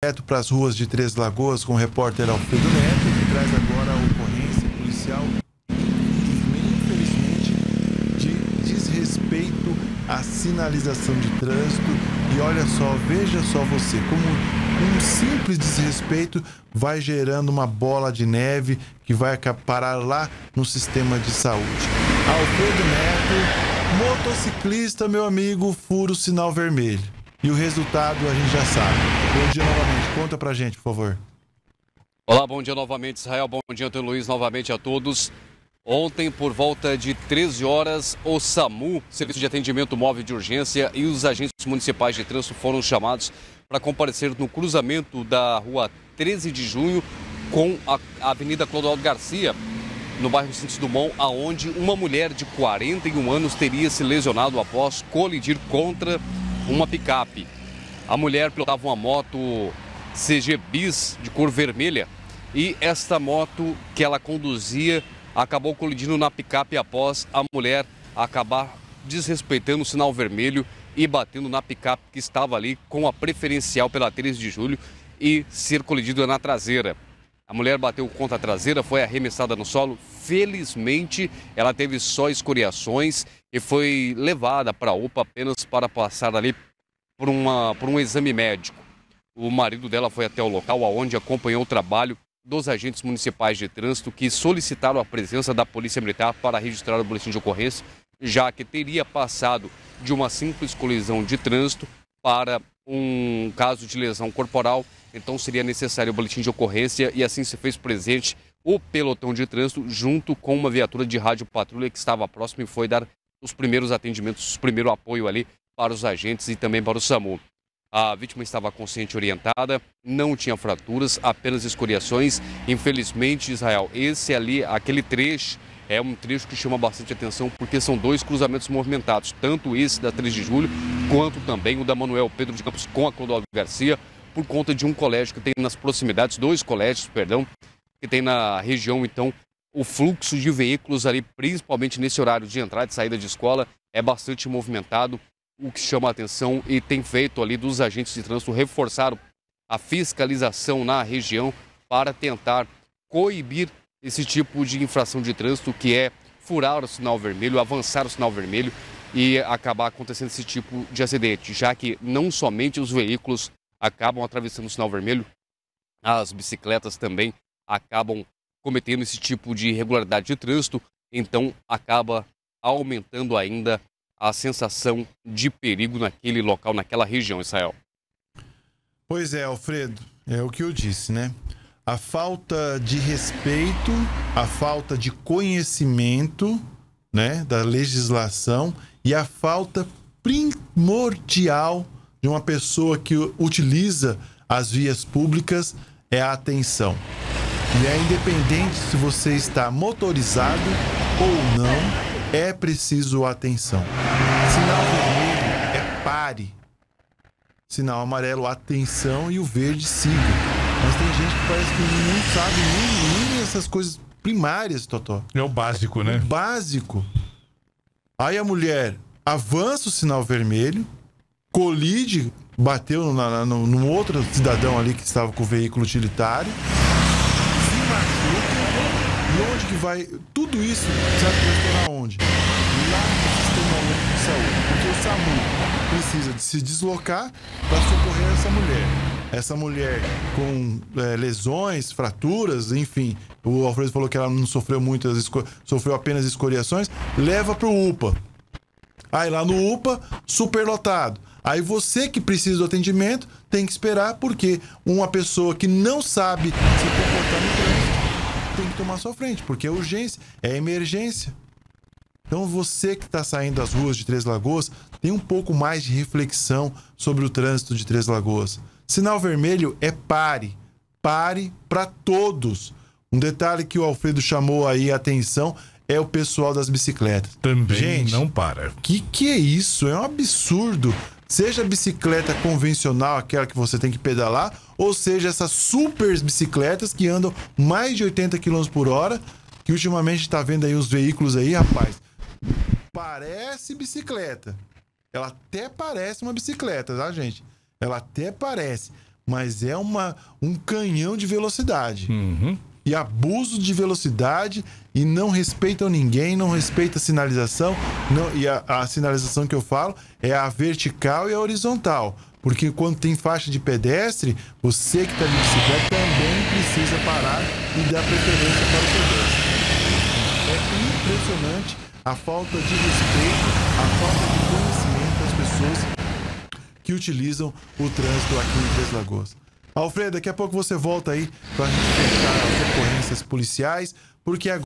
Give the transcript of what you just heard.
direto para as ruas de Três Lagoas com o repórter Alfredo Neto, que traz agora a ocorrência policial, infelizmente, de desrespeito à sinalização de trânsito. E olha só, veja só você, como um simples desrespeito vai gerando uma bola de neve que vai parar lá no sistema de saúde. Alfredo Neto, motociclista, meu amigo, fura o sinal vermelho. E o resultado a gente já sabe. Bom dia novamente. Conta pra gente, por favor. Olá, bom dia novamente, Israel. Bom dia, Antônio Luiz, novamente a todos. Ontem, por volta de 13 horas, o SAMU, Serviço de Atendimento Móvel de Urgência, e os agentes municipais de trânsito foram chamados para comparecer no cruzamento da rua 13 de junho com a Avenida Clodoaldo Garcia, no bairro Santos Dumont, aonde uma mulher de 41 anos teria se lesionado após colidir contra uma picape. A mulher pilotava uma moto CG Bis de cor vermelha e esta moto que ela conduzia acabou colidindo na picape após a mulher acabar desrespeitando o sinal vermelho e batendo na picape que estava ali com a preferencial pela 13 de julho e ser colidida na traseira. A mulher bateu contra a traseira, foi arremessada no solo. Felizmente, ela teve só escoriações e foi levada para a UPA apenas para passar ali por, uma, por um exame médico. O marido dela foi até o local onde acompanhou o trabalho dos agentes municipais de trânsito que solicitaram a presença da Polícia Militar para registrar o boletim de ocorrência, já que teria passado de uma simples colisão de trânsito para um caso de lesão corporal então seria necessário o boletim de ocorrência e assim se fez presente o pelotão de trânsito junto com uma viatura de rádio patrulha que estava próximo e foi dar os primeiros atendimentos, o primeiro apoio ali para os agentes e também para o SAMU. A vítima estava consciente orientada, não tinha fraturas, apenas escoriações. Infelizmente, Israel, esse ali, aquele trecho, é um trecho que chama bastante atenção porque são dois cruzamentos movimentados, tanto esse da 3 de julho, quanto também o da Manuel Pedro de Campos com a Clodoaldo Garcia por conta de um colégio que tem nas proximidades, dois colégios, perdão, que tem na região, então, o fluxo de veículos ali, principalmente nesse horário de entrada e saída de escola, é bastante movimentado, o que chama a atenção e tem feito ali dos agentes de trânsito reforçar a fiscalização na região para tentar coibir esse tipo de infração de trânsito que é furar o sinal vermelho, avançar o sinal vermelho e acabar acontecendo esse tipo de acidente, já que não somente os veículos acabam atravessando o sinal vermelho, as bicicletas também acabam cometendo esse tipo de irregularidade de trânsito, então acaba aumentando ainda a sensação de perigo naquele local, naquela região, Israel. Pois é, Alfredo, é o que eu disse, né? A falta de respeito, a falta de conhecimento, né, da legislação e a falta primordial de uma pessoa que utiliza as vias públicas é a atenção. E é independente se você está motorizado ou não, é preciso atenção. Sinal vermelho é pare. Sinal amarelo, atenção e o verde siga. Mas tem gente que parece que não sabe nem, nem essas coisas primárias, Totó. É o básico, né? O básico. Aí a mulher avança o sinal vermelho, colide, bateu na, no, num outro cidadão ali que estava com o veículo utilitário, se machuca. Vai. Tudo isso sabe que vai onde? Lá no Sistema Único de Saúde. Porque o SAMU precisa de se deslocar para socorrer essa mulher. Essa mulher com é, lesões, fraturas, enfim. O Alfredo falou que ela não sofreu muitas, sofreu apenas escoriações. Leva para o UPA. Aí lá no UPA, superlotado. Aí você que precisa do atendimento tem que esperar, porque uma pessoa que não sabe se comportar no trânsito tem que tomar sua frente, porque é urgência, é emergência. Então você que está saindo das ruas de Três Lagoas, tem um pouco mais de reflexão sobre o trânsito de Três Lagoas. Sinal vermelho é pare. Pare para todos. Um detalhe que o Alfredo chamou aí a atenção é o pessoal das bicicletas. Também Gente, não para. Que que é isso? É um absurdo. Seja bicicleta convencional, aquela que você tem que pedalar, ou seja essas super bicicletas que andam mais de 80 km por hora, que ultimamente está vendo aí os veículos aí, rapaz. Parece bicicleta. Ela até parece uma bicicleta, tá, gente? Ela até parece. mas é uma, um canhão de velocidade. Uhum. E abuso de velocidade e não respeitam ninguém, não respeita a sinalização. Não, e a, a sinalização que eu falo é a vertical e a horizontal. Porque quando tem faixa de pedestre, você que está de bicicleta também precisa parar e dar preferência para o pedestre. É impressionante a falta de respeito, a falta de conhecimento das pessoas que utilizam o trânsito aqui em Três Lagoas. Alfredo, daqui a pouco você volta aí para fechar as ocorrências policiais, porque agora